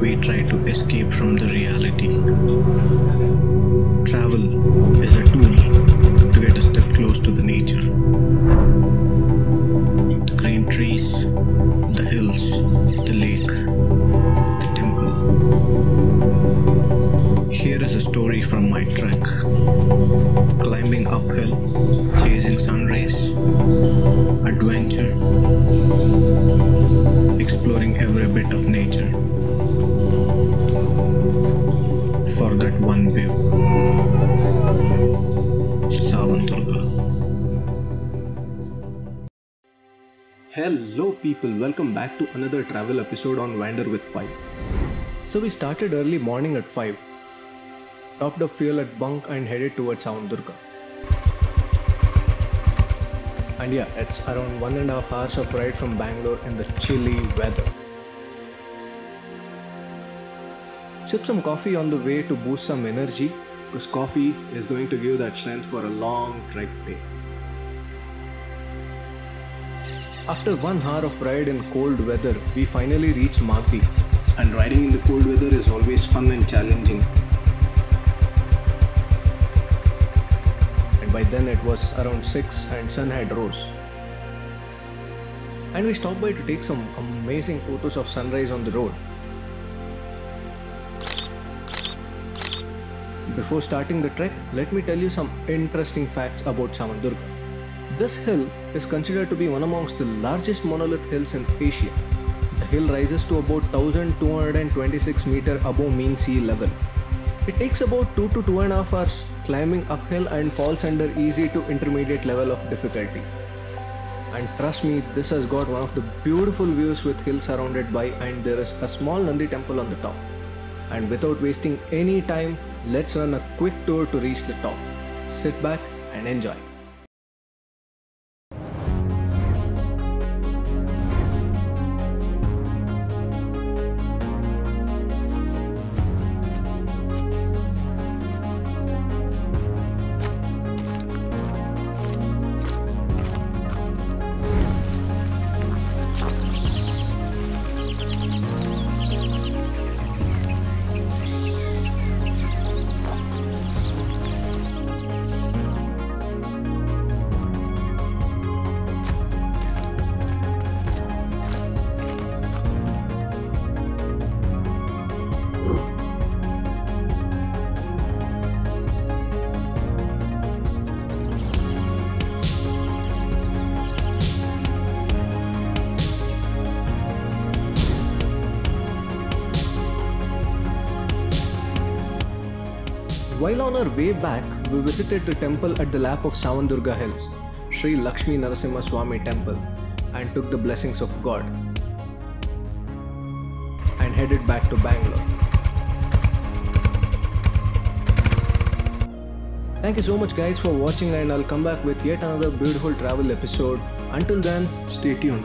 We try to escape from the reality. Travel is a tool to get a step close to the nature. The green trees, the hills, the lake, the temple. Here is a story from my trek. Climbing uphill, every bit of nature. For that one view. Hello, people, welcome back to another travel episode on Wander with Pai. So, we started early morning at 5, topped up fuel at bunk, and headed towards Savandurga. And yeah, it's around one and a half hours of ride from Bangalore in the chilly weather. Sip some coffee on the way to boost some energy because coffee is going to give that strength for a long trek day. After one hour of ride in cold weather, we finally reached Magadi. And riding in the cold weather is always fun and challenging. And by then it was around 6 and sun had rose. And we stopped by to take some amazing photos of sunrise on the road. Before starting the trek, let me tell you some interesting facts about Savandurga. This hill is considered to be one amongst the largest monolith hills in Asia. The hill rises to about 1226 meter above mean sea level. It takes about 2 to 2.5 hours climbing uphill and falls under easy to intermediate level of difficulty. And trust me, this has got one of the beautiful views with hills surrounded by and there is a small Nandi temple on the top. And without wasting any time, let's run a quick tour to reach the top. Sit back and enjoy. While on our way back, we visited the temple at the lap of Savandurga Hills, Sri Lakshmi Narasimha Swami Temple, and took the blessings of God. And headed back to Bangalore. Thank you so much, guys, for watching, and I'll come back with yet another beautiful travel episode. Until then, stay tuned.